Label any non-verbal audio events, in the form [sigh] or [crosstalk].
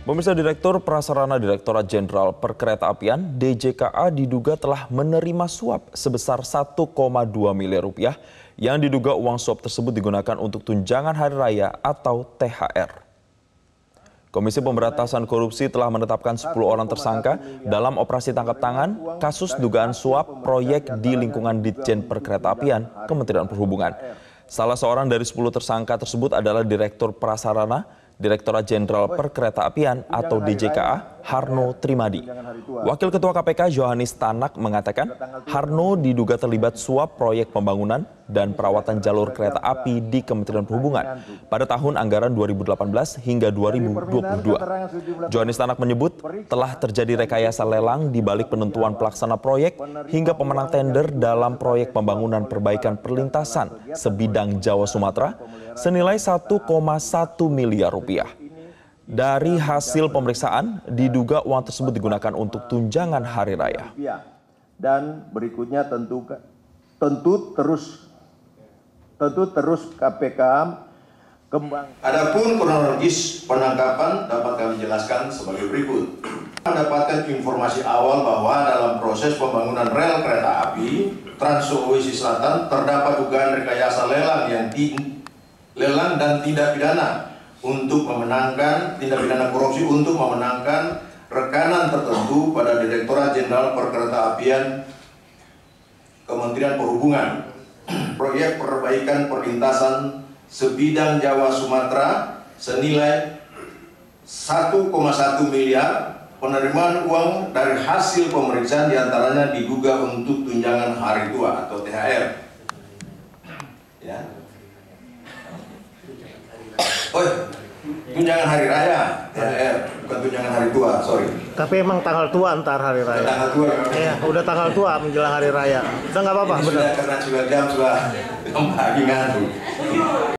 Pemirsa Direktur Prasarana Direktorat Jenderal Perkeretaapian DJKA diduga telah menerima suap sebesar 1,2 miliar rupiah yang diduga uang suap tersebut digunakan untuk tunjangan hari raya atau THR. Komisi Pemberantasan Korupsi telah menetapkan 10 orang tersangka dalam operasi tangkap tangan kasus dugaan suap proyek di lingkungan Ditjen Perkeretaapian Kementerian Perhubungan. Salah seorang dari 10 tersangka tersebut adalah Direktur Prasarana Direktorat Jenderal Perkeretaapian atau DJKA Harno Trimadi. Wakil Ketua KPK Johanis Tanak mengatakan Harno diduga terlibat suap proyek pembangunan dan perawatan jalur kereta api di Kementerian Perhubungan pada tahun anggaran 2018 hingga 2022. Johanis Tanak menyebut telah terjadi rekayasa lelang di balik penentuan pelaksana proyek hingga pemenang tender dalam proyek pembangunan perbaikan perlintasan sebidang Jawa Sumatera senilai 1,1 miliar rupiah. Dari hasil pemeriksaan, diduga uang tersebut digunakan untuk tunjangan hari raya. Dan berikutnya tentu tentu terus tentu terus KPK kembang. Adapun kronologis penangkapan dapat kami jelaskan sebagai berikut. Mendapatkan informasi awal bahwa dalam proses pembangunan rel kereta api Trans Sulawesi Selatan terdapat dugaan rekayasa lelang yang di lelang dan tindak pidana untuk memenangkan tindak pidana korupsi untuk memenangkan rekanan tertentu pada Direktorat Jenderal Perkeretaapian Kementerian Perhubungan. [clears throat] Proyek perbaikan perlintasan sebidang Jawa Sumatera senilai 1,1 miliar penerimaan uang dari hasil pemeriksaan di antaranya diduga untuk tunjangan hari tua atau THR ya Oh, tunjangan hari raya, THR, bukan tunjangan hari tua, sorry. Tapi emang tanggal tua antar hari raya. Tanggal tua. Iya, udah tanggal tua menjelang hari raya. Udah nggak apa-apa, sudah karena sudah jam sudah pagi ngantuk.